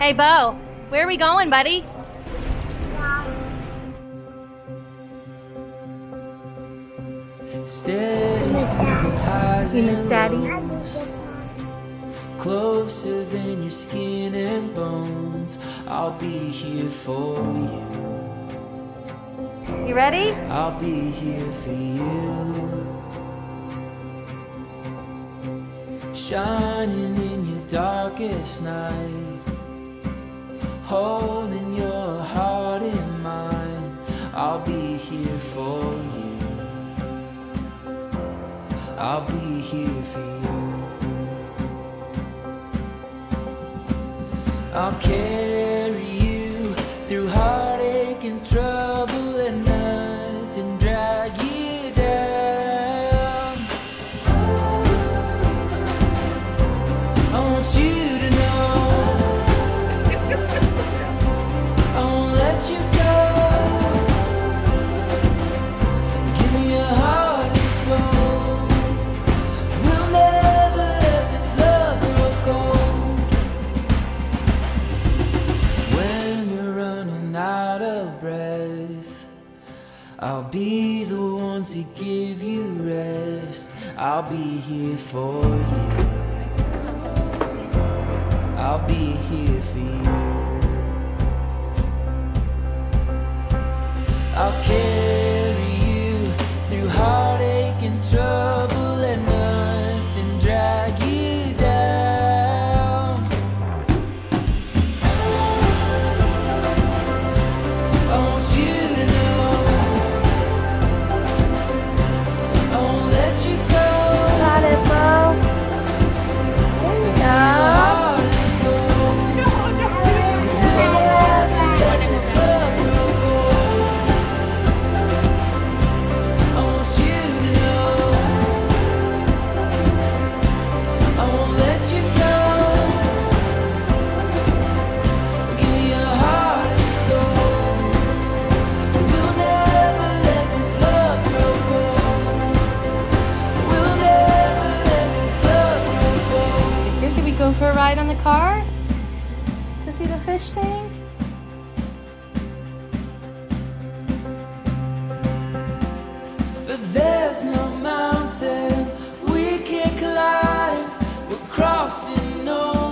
Hey, Beau, where are we going, buddy? Steady through the highs You miss Daddy? Closer than your skin and bones. I'll be here for you. You ready? I'll be here for you. Shining in your darkest night. Holding your heart in mine. I'll be here for you. I'll be here for you. I'll carry I'll be the one to give you rest. I'll be here for you. I'll be here for you. I'll carry go for a ride on the car? To see the fish tank? But there's no mountain we can't climb. We're crossing over